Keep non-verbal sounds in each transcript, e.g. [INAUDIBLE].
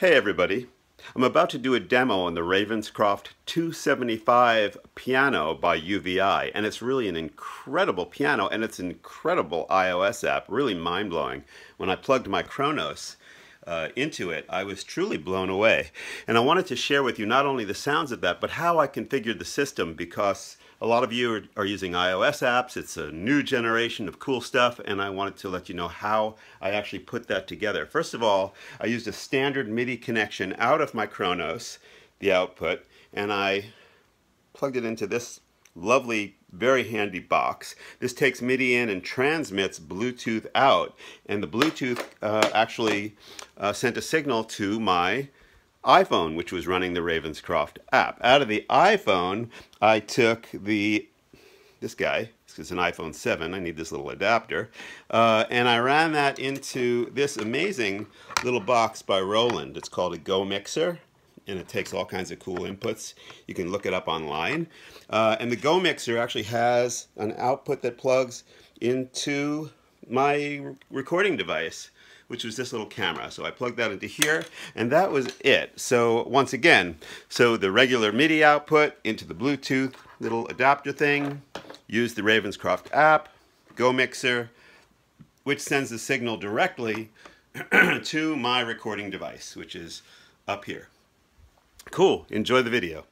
Hey everybody, I'm about to do a demo on the Ravenscroft 275 piano by UVI and it's really an incredible piano and it's an incredible iOS app, really mind-blowing. When I plugged my Kronos uh, into it, I was truly blown away. And I wanted to share with you not only the sounds of that, but how I configured the system because a lot of you are, are, using iOS apps. It's a new generation of cool stuff, and I wanted to let you know how I actually put that together. First of all, I used a standard MIDI connection out of my Kronos, the output, and I plugged it into this lovely, very handy box. This takes MIDI in and transmits Bluetooth out, and the Bluetooth uh, actually uh, sent a signal to my iPhone, which was running the Ravenscroft app. Out of the iPhone, I took the this guy, it's an iPhone 7, I need this little adapter, uh, and I ran that into this amazing little box by Roland. It's called a Go Mixer, and it takes all kinds of cool inputs. You can look it up online. Uh, and the Go Mixer actually has an output that plugs into my recording device which was this little camera. So I plugged that into here, and that was it. So once again, so the regular MIDI output into the Bluetooth little adapter thing, use the Ravenscroft app, Go Mixer, which sends the signal directly [CLEARS THROAT] to my recording device, which is up here. Cool, enjoy the video.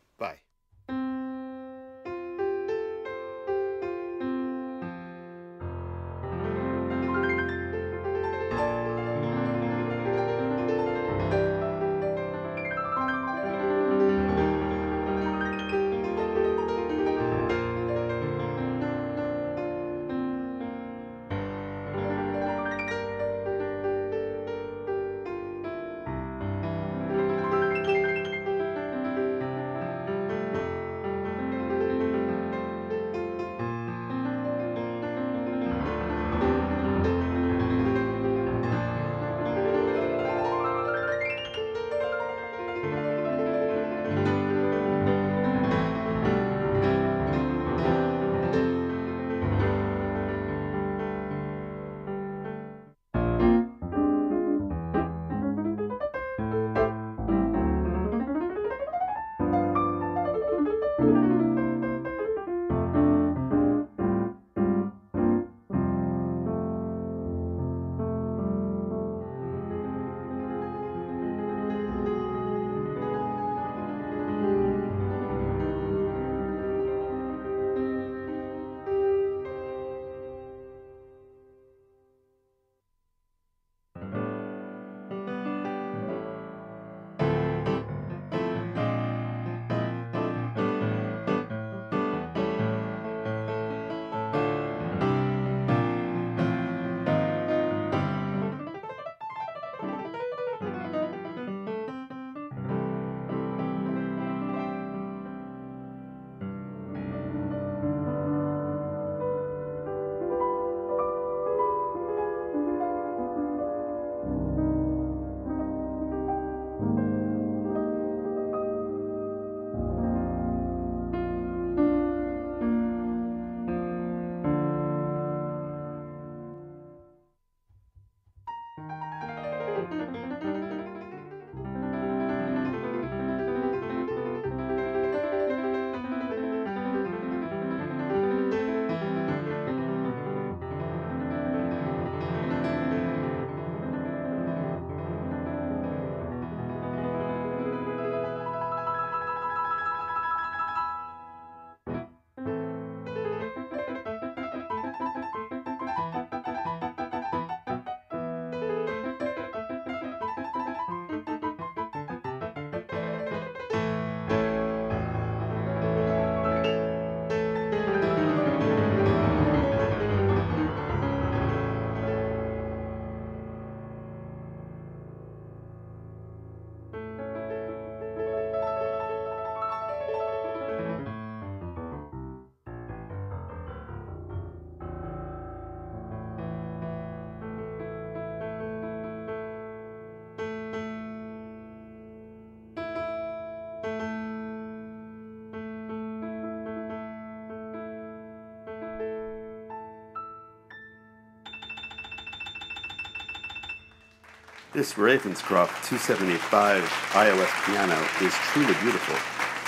This Ravenscroft 275 iOS piano is truly beautiful.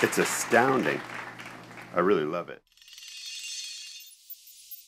It's astounding. I really love it.